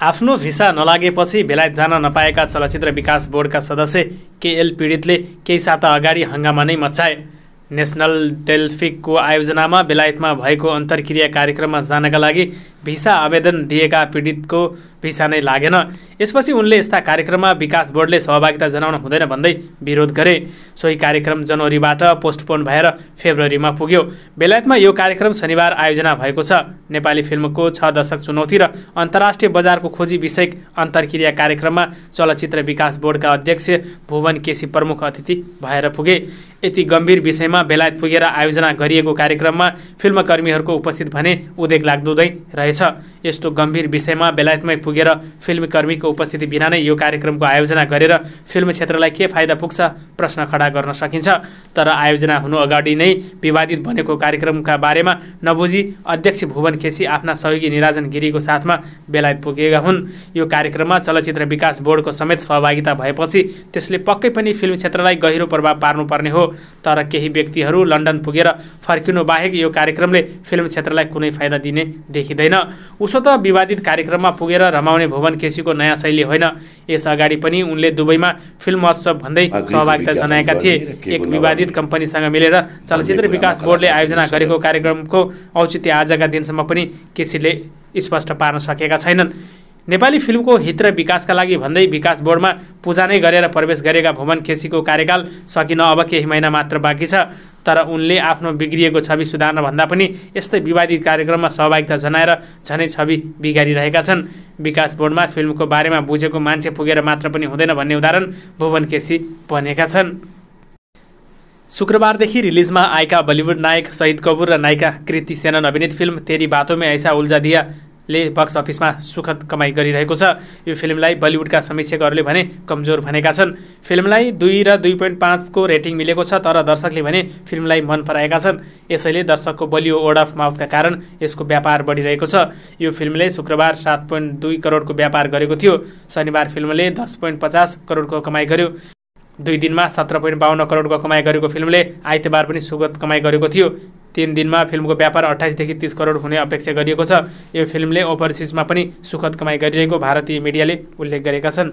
आफ्नो भिसा नलागेपछि बेलायत जान नपाएका चलचित्र विकास बोर्डका सदस्य केएल पीडितले केही साता अगाडि हङ्गामा नै मचाए नेसनल डेल्फिकको आयोजनामा बेलायतमा भएको अन्तर्क्रिया कार्यक्रममा जानका लागि भिसा आवेदन दिएका पीडितको भिसा नै लागेन। यसपछि उनले यस्ता कार्यक्रममा विकास बोर्डले सहभागिता जनाउन हुँदैन भन्दै विरोध गरे। सोही कार्यक्रम जनवरीबाट पोस्टपोन भएर फेब्रुअरीमा पुग्यो। बेलायतमा यो कार्यक्रम शनिबार आयोजना भएको छ। नेपाली फिल्मको छ दशक चुनौती र अन्तर्राष्ट्रिय बजारको खोजी विषयक अन्तर्क्रिया कार्यक्रममा चलचित्र विकास बोर्डका अध्यक्ष भुवन केसी प्रमुख अतिथि भएर पुगे। यति गम्भीर विषयमा बेलायत पुगेर आयोजना गरिएको कार्यक्रममा फिल्मकर्मीहरूको उपस्थित भने उदेक लाग्दो रहेछ। यस्तो गम्भीर विषयमा बेलायतमै पुगेर फिल्मकर्मीको उपस्थिति बिना नै यो कार्यक्रमको आयोजना गरेर फिल्म क्षेत्रलाई के फाइदा पुग्छ प्रश्न खडा गर्न सकिन्छ। तर आयोजना हुनु अगाडि नै विवादित बनेको कार्यक्रमका बारेमा नबुझी अध्यक्ष भुवन केसी आफ्ना सहयोगी निराजन गिरीको साथमा बेलायत पुगेका हुन्। यो कार्यक्रममा चलचित्र विकास बोर्डको समेत सहभागिता भएपछि त्यसले पक्कै पनि फिल्म क्षेत्रलाई गहिरो प्रभाव पार्नुपर्ने हो। तर केही व्यक्तिहरू लन्डन पुगेर फर्किनु बाहेक यो कार्यक्रमले फिल्म क्षेत्रलाई कुनै फाइदा दिने देखिँदैन। उसो त विवादित कार्यक्रममा पुगेर रमाउने भुवन केसीको नयाँ शैली होइन। यस अगाडि पनि उनले दुबईमा फिल्म महोत्सव भन्दै जनाएका थिए। एक विवादित कम्पनीसँग मिलेर चलचित्र विकास बोर्डले आयोजना गरेको कार्यक्रमको औचित्य आजका दिनसम्म पनि केसीले स्पष्ट पार्न सकेका छैनन्। नेपाली फिल्मको हित र विकासका लागि भन्दै विकास बोर्डमा पूजा नै गरेर प्रवेश गरेका भुवन केसीको कार्यकाल सकिन अब केही महिना मात्र बाँकी छ। तर उनले आफ्नो बिग्रिएको छवि सुधार्न भन्दा पनि यस्तै विवादित कार्यक्रममा सहभागिता जनाएर झनै छवि बिगारिरहेका छन्। विकास बोर्डमा फिल्मको बारेमा बुझेको मान्छे पुगेर मात्र पनि हुँदैन भन्ने उदाहरण भुवन केसी भनेका छन्। शुक्रबारदेखि रिलिजमा आएका बलिउड नायक शहीद कपुर र नायिका कृति सेनन अभिनीत फिल्म तेरी बातोमे ऐसा उल्जा दिया ले बक्स अफिसमा सुखद कमाइ गरिरहेको छ। यो फिल्मलाई बलिउडका समीक्षकहरूले भने कमजोर भनेका छन्। फिल्मलाई दुई र दुई पोइन्ट पाँचको रेटिङ मिलेको छ तर दर्शकले भने फिल्मलाई मन पराएका छन्। यसैले दर्शकको बलियो वर्ड अफ माउथका कारण यसको व्यापार बढिरहेको छ। यो फिल्मले शुक्रबार सात पोइन्ट दुई करोडको व्यापार गरेको थियो। शनिबार फिल्मले दस पोइन्ट पचास करोडको कमाइ गर्यो। दुई दिनमा सत्र पोइन्ट बाहन्न करोडको कमाइ गरेको फिल्मले आइतबार पनि सुगत कमाइ गरेको थियो। तिन दिनमा फिल्मको व्यापार अठाइसदेखि तिस करोड हुने अपेक्षा गरिएको छ। यो फिल्मले ओभरसिजमा पनि सुखद कमाइ गरिरहेको भारतीय मिडियाले उल्लेख गरेका छन्।